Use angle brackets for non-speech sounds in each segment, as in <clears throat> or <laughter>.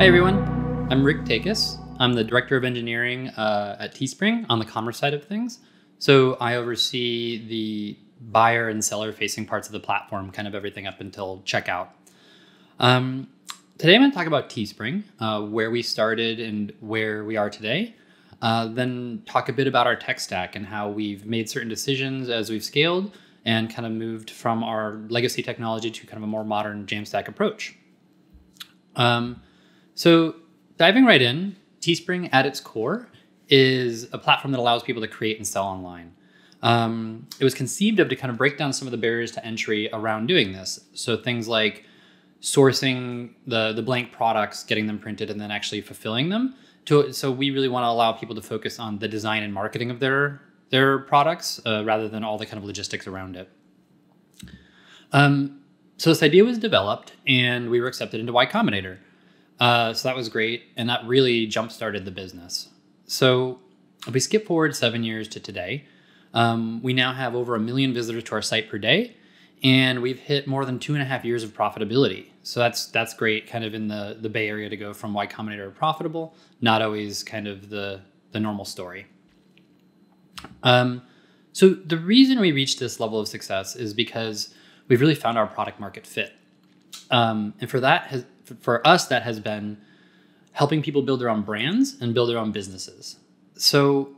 Hi, everyone. I'm Rick Takes. I'm the Director of Engineering uh, at Teespring on the commerce side of things. So I oversee the buyer and seller facing parts of the platform, kind of everything up until checkout. Um, today, I'm going to talk about Teespring, uh, where we started and where we are today. Uh, then talk a bit about our tech stack and how we've made certain decisions as we've scaled and kind of moved from our legacy technology to kind of a more modern Jamstack approach. Um, so diving right in, Teespring at its core is a platform that allows people to create and sell online. Um, it was conceived of to kind of break down some of the barriers to entry around doing this. So things like sourcing the the blank products, getting them printed, and then actually fulfilling them. To, so we really want to allow people to focus on the design and marketing of their their products uh, rather than all the kind of logistics around it. Um, so this idea was developed, and we were accepted into Y Combinator. Uh, so that was great, and that really jump started the business. So if we skip forward seven years to today, um, we now have over a million visitors to our site per day, and we've hit more than two and a half years of profitability. So that's that's great, kind of in the the Bay Area to go from Y Combinator profitable. Not always kind of the the normal story. Um, so the reason we reached this level of success is because we've really found our product market fit, um, and for that has for us, that has been helping people build their own brands and build their own businesses. So,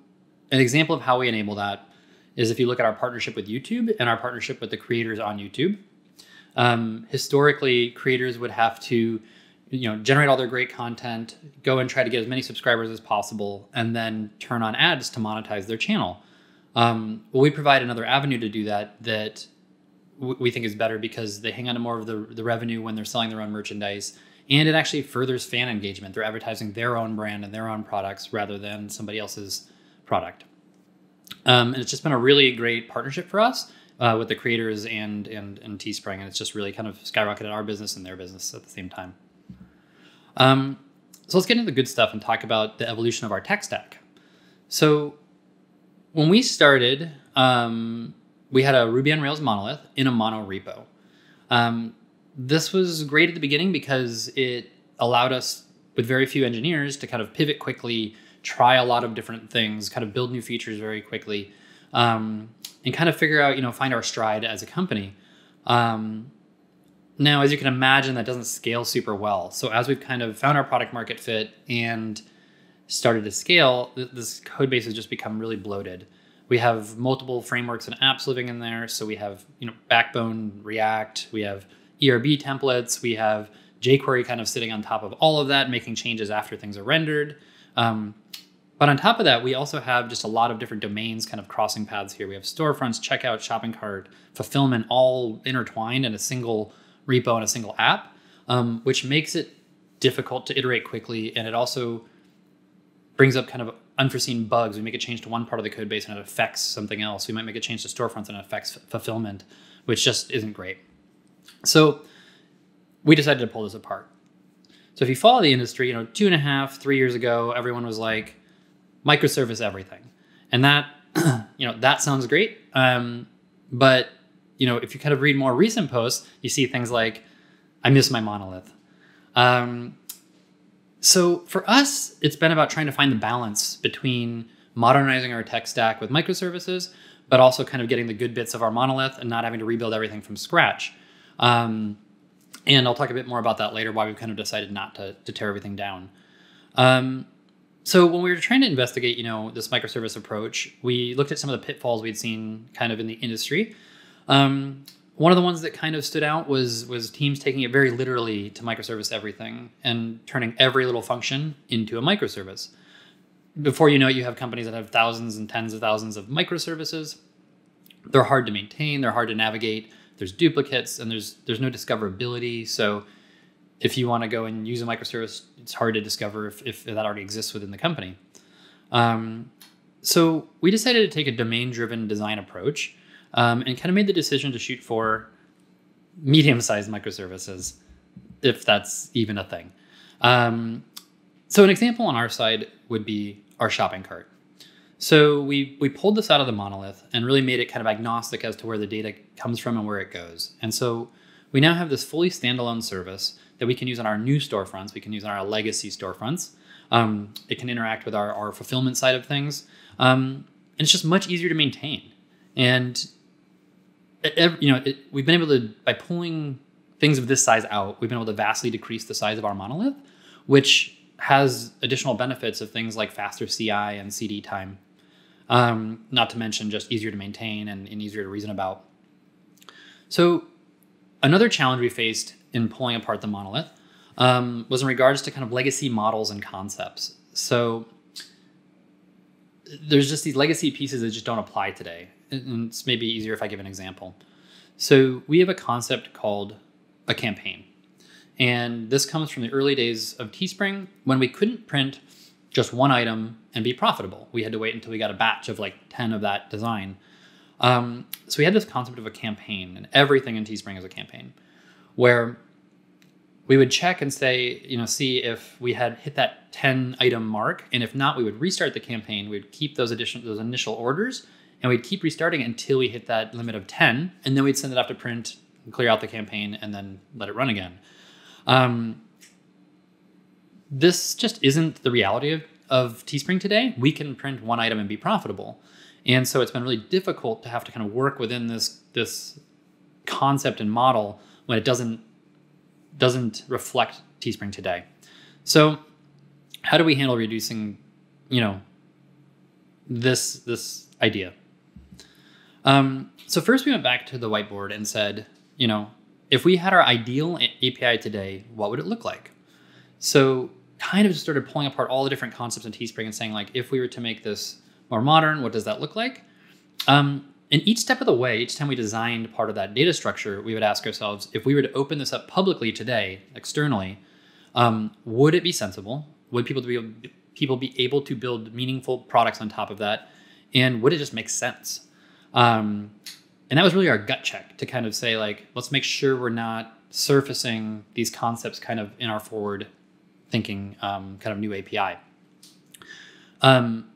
an example of how we enable that is if you look at our partnership with YouTube and our partnership with the creators on YouTube. Um, historically, creators would have to, you know, generate all their great content, go and try to get as many subscribers as possible, and then turn on ads to monetize their channel. Um, well, we provide another avenue to do that that we think is better because they hang on to more of the, the revenue when they're selling their own merchandise. And it actually furthers fan engagement. They're advertising their own brand and their own products rather than somebody else's product. Um, and it's just been a really great partnership for us uh, with the creators and, and and teespring. And it's just really kind of skyrocketed our business and their business at the same time. Um, so let's get into the good stuff and talk about the evolution of our tech stack. So when we started um, we had a Ruby on Rails monolith in a mono repo. Um, this was great at the beginning because it allowed us, with very few engineers, to kind of pivot quickly, try a lot of different things, kind of build new features very quickly, um, and kind of figure out, you know, find our stride as a company. Um, now, as you can imagine, that doesn't scale super well. So as we've kind of found our product market fit and started to scale, this code base has just become really bloated. We have multiple frameworks and apps living in there. So we have, you know, Backbone, React, we have ERB templates, we have jQuery kind of sitting on top of all of that, making changes after things are rendered. Um, but on top of that, we also have just a lot of different domains kind of crossing paths here. We have storefronts, checkout, shopping cart, fulfillment, all intertwined in a single repo and a single app, um, which makes it difficult to iterate quickly. And it also brings up kind of unforeseen bugs. We make a change to one part of the code base and it affects something else. We might make a change to storefronts and it affects fulfillment, which just isn't great. So we decided to pull this apart. So if you follow the industry, you know, two and a half, three years ago, everyone was like, microservice everything. And that, <clears throat> you know, that sounds great. Um, but, you know, if you kind of read more recent posts, you see things like, I miss my monolith. Um, so for us, it's been about trying to find the balance between modernizing our tech stack with microservices, but also kind of getting the good bits of our monolith and not having to rebuild everything from scratch. Um, and I'll talk a bit more about that later, why we've kind of decided not to, to tear everything down. Um, so when we were trying to investigate, you know, this microservice approach, we looked at some of the pitfalls we'd seen kind of in the industry. Um, one of the ones that kind of stood out was was teams taking it very literally to microservice everything and turning every little function into a microservice. Before you know it, you have companies that have thousands and tens of thousands of microservices. They're hard to maintain, they're hard to navigate. There's duplicates and there's there's no discoverability. So if you want to go and use a microservice, it's hard to discover if, if that already exists within the company. Um, so we decided to take a domain-driven design approach um, and kind of made the decision to shoot for medium-sized microservices, if that's even a thing. Um, so an example on our side would be our shopping cart. So we we pulled this out of the monolith and really made it kind of agnostic as to where the data comes from and where it goes. And so we now have this fully standalone service that we can use on our new storefronts. We can use on our legacy storefronts. Um, it can interact with our, our fulfillment side of things. Um, and it's just much easier to maintain. And you know, it, we've been able to by pulling things of this size out, we've been able to vastly decrease the size of our monolith, which has additional benefits of things like faster CI and CD time. Um, not to mention just easier to maintain and, and easier to reason about. So, another challenge we faced in pulling apart the monolith um, was in regards to kind of legacy models and concepts. So, there's just these legacy pieces that just don't apply today. And it's maybe easier if I give an example. So, we have a concept called a campaign. And this comes from the early days of Teespring when we couldn't print just one item and be profitable. We had to wait until we got a batch of like 10 of that design. Um, so we had this concept of a campaign, and everything in Teespring is a campaign, where we would check and say, you know, see if we had hit that 10 item mark. And if not, we would restart the campaign. We'd keep those additional, those initial orders and we'd keep restarting until we hit that limit of 10. And then we'd send it off to print, clear out the campaign, and then let it run again. Um, this just isn't the reality of, of Teespring today. We can print one item and be profitable. And so it's been really difficult to have to kind of work within this this concept and model when it doesn't doesn't reflect Teespring today. So how do we handle reducing, you know, this this idea? Um, so first we went back to the whiteboard and said, you know, if we had our ideal API today, what would it look like? So kind of just started pulling apart all the different concepts in Teespring and saying like, if we were to make this more modern, what does that look like? Um, and each step of the way, each time we designed part of that data structure, we would ask ourselves, if we were to open this up publicly today, externally, um, would it be sensible? Would people be people be able to build meaningful products on top of that? And would it just make sense? Um, and that was really our gut check to kind of say like let's make sure we're not surfacing these concepts kind of in our forward thinking um, kind of new api um,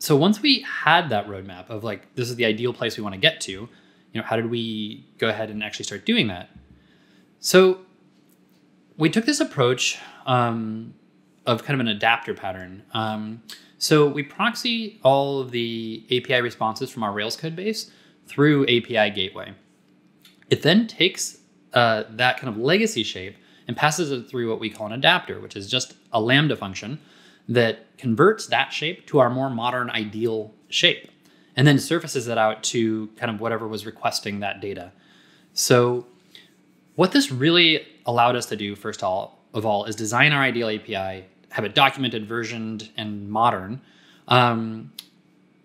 so once we had that roadmap of like this is the ideal place we want to get to you know how did we go ahead and actually start doing that so we took this approach um, of kind of an adapter pattern um, so we proxy all of the api responses from our rails code base through API Gateway. It then takes uh, that kind of legacy shape and passes it through what we call an adapter, which is just a Lambda function that converts that shape to our more modern ideal shape and then surfaces it out to kind of whatever was requesting that data. So what this really allowed us to do, first of all, of all is design our ideal API, have it documented, versioned, and modern, um,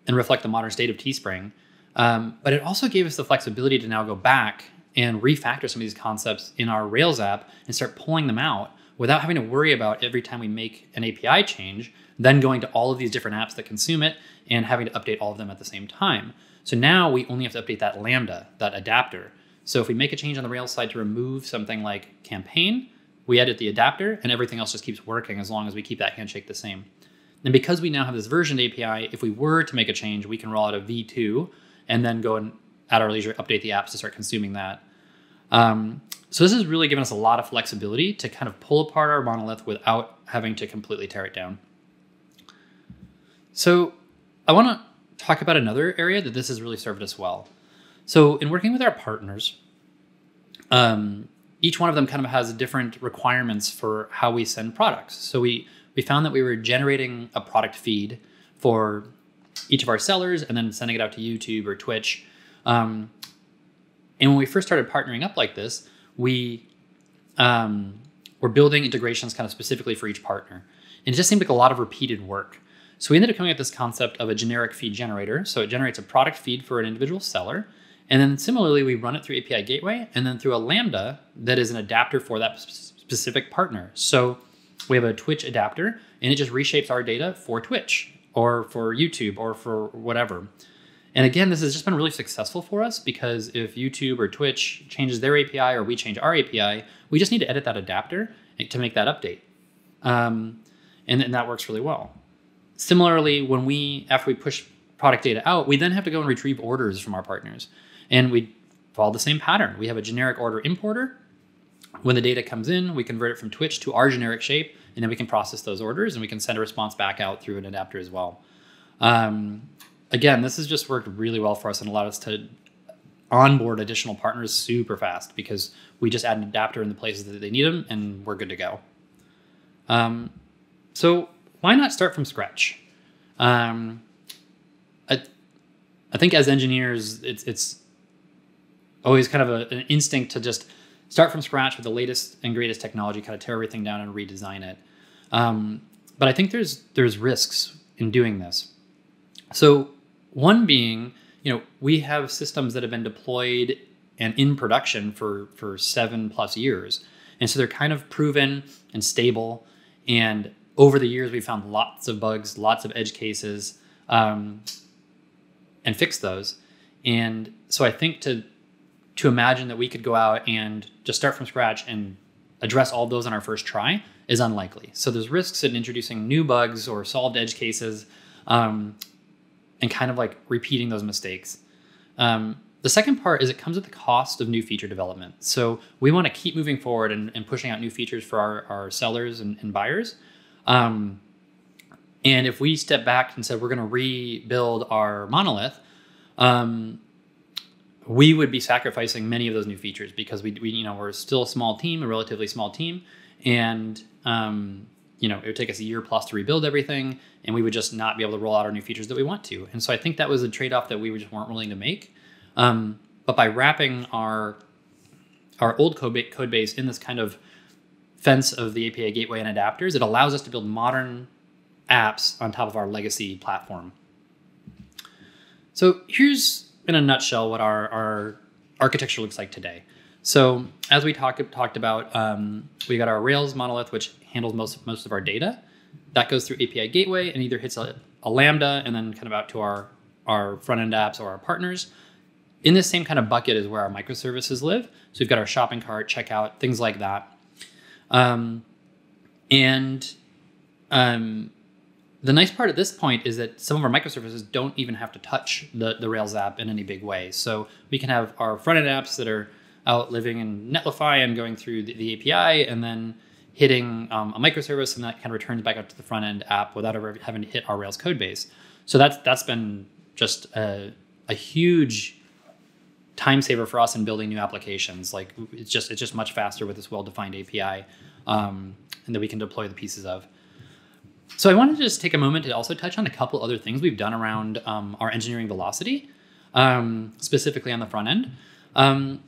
and reflect the modern state of Teespring, um, but it also gave us the flexibility to now go back and refactor some of these concepts in our Rails app and start pulling them out without having to worry about every time we make an API change, then going to all of these different apps that consume it and having to update all of them at the same time. So now we only have to update that Lambda, that adapter. So if we make a change on the Rails side to remove something like campaign, we edit the adapter and everything else just keeps working as long as we keep that handshake the same. And because we now have this versioned API, if we were to make a change, we can roll out a V2 and then go and at our leisure update the apps to start consuming that. Um, so this has really given us a lot of flexibility to kind of pull apart our monolith without having to completely tear it down. So I want to talk about another area that this has really served us well. So in working with our partners, um, each one of them kind of has different requirements for how we send products. So we we found that we were generating a product feed for each of our sellers and then sending it out to YouTube or Twitch. Um, and when we first started partnering up like this, we um, were building integrations kind of specifically for each partner. And it just seemed like a lot of repeated work. So we ended up coming up with this concept of a generic feed generator. So it generates a product feed for an individual seller. And then similarly, we run it through API Gateway and then through a Lambda that is an adapter for that specific partner. So we have a Twitch adapter and it just reshapes our data for Twitch or for YouTube or for whatever. And again, this has just been really successful for us because if YouTube or Twitch changes their API or we change our API, we just need to edit that adapter to make that update. Um, and, and that works really well. Similarly, when we, after we push product data out, we then have to go and retrieve orders from our partners. And we follow the same pattern. We have a generic order importer. When the data comes in, we convert it from Twitch to our generic shape, and then we can process those orders and we can send a response back out through an adapter as well. Um, again, this has just worked really well for us and allowed us to onboard additional partners super fast because we just add an adapter in the places that they need them and we're good to go. Um, so why not start from scratch? Um, I, I think as engineers, it's, it's always kind of a, an instinct to just start from scratch with the latest and greatest technology, kind of tear everything down and redesign it. Um, but I think there's there's risks in doing this. So one being, you know, we have systems that have been deployed and in production for for seven plus years, and so they're kind of proven and stable. And over the years, we found lots of bugs, lots of edge cases, um, and fixed those. And so I think to to imagine that we could go out and just start from scratch and address all those on our first try is unlikely. So there's risks in introducing new bugs or solved edge cases um, and kind of like repeating those mistakes. Um, the second part is it comes at the cost of new feature development. So we want to keep moving forward and, and, pushing out new features for our, our sellers and, and buyers. Um, and if we step back and said we're going to rebuild our monolith, um, we would be sacrificing many of those new features because we, we you know we're still a small team a relatively small team and um, you know it would take us a year plus to rebuild everything and we would just not be able to roll out our new features that we want to. And so i think that was a trade-off that we just weren't willing to make. Um, but by wrapping our our old code, code base in this kind of fence of the api gateway and adapters it allows us to build modern apps on top of our legacy platform. So here's in a nutshell what our, our architecture looks like today. So as we talk, talked about, um, we got our Rails monolith, which handles most, most of our data. That goes through API gateway and either hits a, a Lambda and then kind of out to our, our front end apps or our partners. In this same kind of bucket is where our microservices live. So we've got our shopping cart, checkout, things like that. Um, and um, the nice part at this point is that some of our microservices don't even have to touch the, the Rails app in any big way. So we can have our front end apps that are out living in Netlify and going through the, the API and then hitting um, a microservice and that kind of returns back up to the front end app without ever having to hit our Rails code base. So that's that's been just a, a huge time saver for us in building new applications. Like it's just it's just much faster with this well-defined API um, and that we can deploy the pieces of. So I wanted to just take a moment to also touch on a couple other things we've done around um, our engineering velocity, um, specifically on the front end. Um,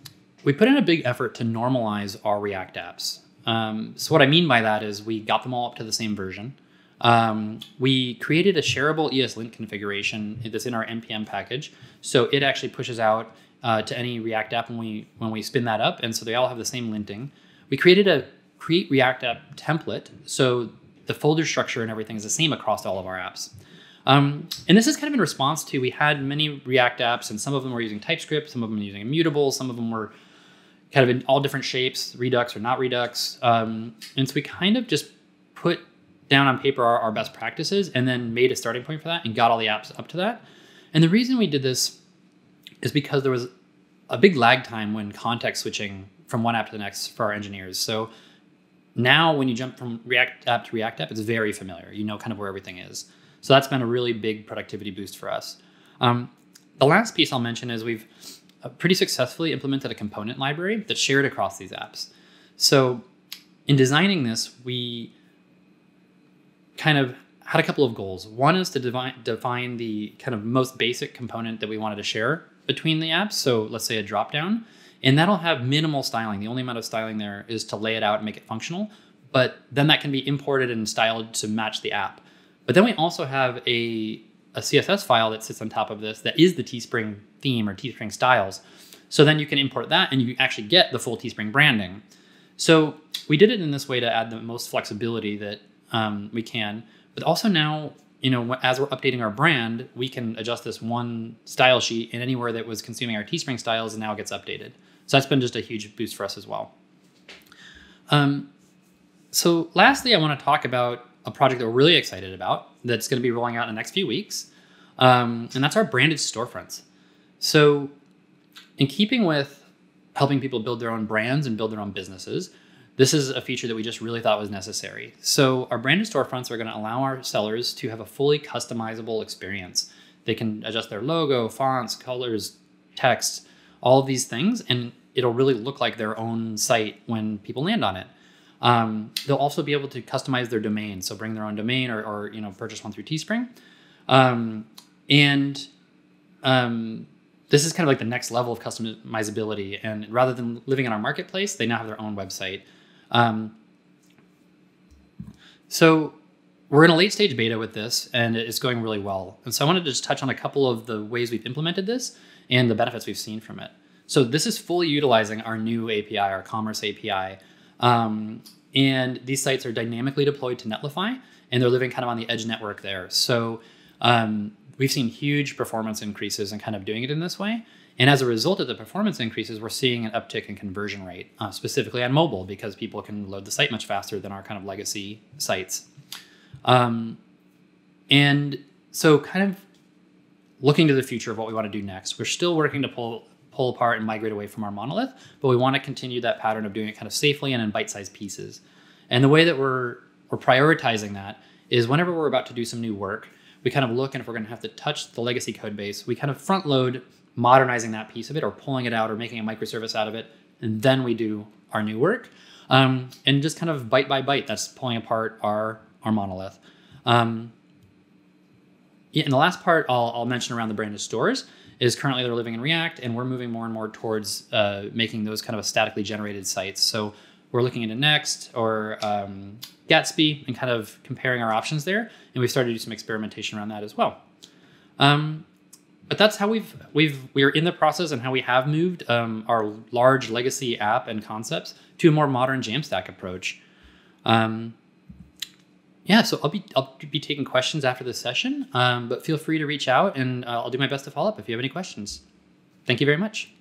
we put in a big effort to normalize our React apps. Um, so what I mean by that is we got them all up to the same version. Um, we created a shareable ESLint configuration that's in our npm package, so it actually pushes out uh, to any React app when we when we spin that up, and so they all have the same linting. We created a create React app template, so the folder structure and everything is the same across all of our apps. Um, and this is kind of in response to we had many React apps, and some of them were using TypeScript, some of them using immutable, some of them were kind of in all different shapes, Redux or not Redux. Um, and so we kind of just put down on paper our, our, best practices and then made a starting point for that and got all the apps up to that. And the reason we did this is because there was a big lag time when context switching from one app to the next for our engineers. So now, when you jump from React app to React app, it's very familiar. You know kind of where everything is. So that's been a really big productivity boost for us. Um, the last piece I'll mention is we've Uh, pretty successfully implemented a component library that's shared across these apps. So in designing this, we kind of had a couple of goals. One is to define, define the kind of most basic component that we wanted to share between the apps. So let's say a dropdown. And that'll have minimal styling. The only amount of styling there is to lay it out and make it functional. But then that can be imported and styled to match the app. But then we also have a, a CSS file that sits on top of this that is the Teespring theme or Teespring styles. So then you can import that and you actually get the full Teespring branding. So we did it in this way to add the most flexibility that um, we can. But also now, you know, as we're updating our brand, we can adjust this one style sheet and anywhere that was consuming our Teespring styles and now it gets updated. So that's been just a huge boost for us as well. Um, so lastly, I want to talk about a project that we're really excited about that's going to be rolling out in the next few weeks. Um, and that's our branded storefronts. So in keeping with helping people build their own brands and build their own businesses, this is a feature that we just really thought was necessary. So our branded storefronts are going to allow our sellers to have a fully customizable experience. They can adjust their logo, fonts, colors, text, all of these things, and it'll really look like their own site when people land on it. Um, they'll also be able to customize their domain, so bring their own domain or, or you know purchase one through Teespring. Um, and um, this is kind of like the next level of customizability. And rather than living in our marketplace, they now have their own website. Um, so we're in a late stage beta with this, and it's going really well. And so I wanted to just touch on a couple of the ways we've implemented this and the benefits we've seen from it. So this is fully utilizing our new API, our Commerce API. Um, and these sites are dynamically deployed to Netlify, and they're living kind of on the edge network there. So um, we've seen huge performance increases in kind of doing it in this way. And as a result of the performance increases, we're seeing an uptick in conversion rate, uh, specifically on mobile, because people can load the site much faster than our kind of legacy sites. Um, and so, kind of looking to the future of what we want to do next, we're still working to pull pull apart and migrate away from our monolith, but we want to continue that pattern of doing it kind of safely and in bite-sized pieces. And the way that we're we're prioritizing that is whenever we're about to do some new work, we kind of look and if we're going to have to touch the legacy code base, we kind of front load modernizing that piece of it or pulling it out or making a microservice out of it, and then we do our new work. Um, and just kind of bite by bite, that's pulling apart our our monolith. Um, yeah, and the last part I'll, I'll mention around the branded stores is currently they're living in React, and we're moving more and more towards uh, making those kind of a statically generated sites. So we're looking into Next or um, Gatsby and kind of comparing our options there, and we've started to do some experimentation around that as well. Um, but that's how we've we've we're in the process and how we have moved um, our large legacy app and concepts to a more modern Jamstack approach. Um, yeah, so I'll be I'll be taking questions after this session, um, but feel free to reach out and uh, I'll do my best to follow up if you have any questions. Thank you very much.